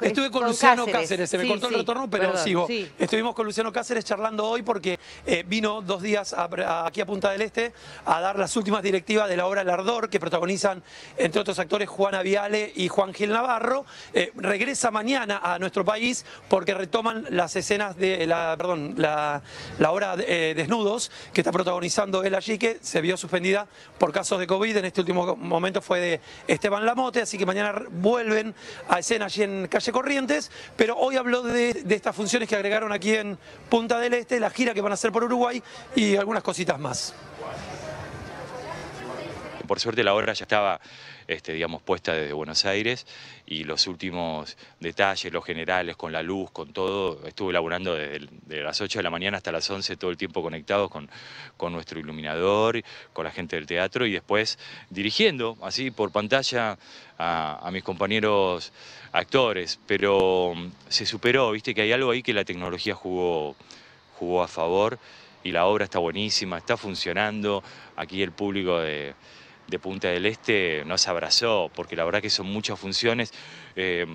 Estuve con, con Luciano Cáceres. Cáceres, se me Sí, cortó el retorno, pero perdón, sigo. sí. Estuvimos con Luciano Cáceres charlando hoy porque eh, vino dos días a- a- aquí a Punta del Este a dar las últimas directivas de la obra El Ardor, que protagonizan, entre otros actores, Juana Viale y Juan Gil Navarro. Eh, regresa mañana a nuestro país porque retoman las escenas de la, perdón, la, la obra eh, Desnudos, que está protagonizando él allí, que se vio suspendida por casos de COVID. En este último momento fue de Esteban Lamote, así que mañana vuelven a escena allí en Calle Corrientes. Pero hoy habló de, de estas funciones que agregaron aquí en Punta del Este, la gira que van a hacer por Uruguay y algunas cositas más. Por suerte la obra ya estaba, este, digamos, puesta desde Buenos Aires y los últimos detalles, los generales, con la luz, con todo, estuve laburando desde las 8 de la mañana hasta las 11 todo el tiempo conectados con, con nuestro iluminador, con la gente del teatro y después dirigiendo así por pantalla a, a mis compañeros actores, pero mm, se superó, viste que hay algo ahí que la tecnología jugó, jugó a favor y la obra está buenísima, está funcionando, aquí el público de de Punta del Este nos abrazó, porque la verdad que son muchas funciones. eh,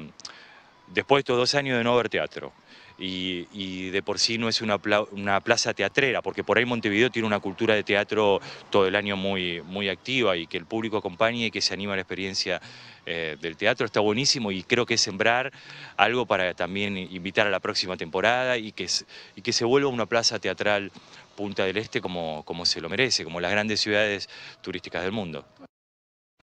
después de estos dos años de no ver teatro, y, de por sí no es una, pla- una plaza teatrera, porque por ahí Montevideo tiene una cultura de teatro todo el año muy, muy activa y que el público acompañe y que se anima a la experiencia eh, del teatro está buenísimo y creo que es sembrar algo para también invitar a la próxima temporada y que, se vuelva una plaza teatral Punta del Este como se lo merece, como las grandes ciudades turísticas del mundo.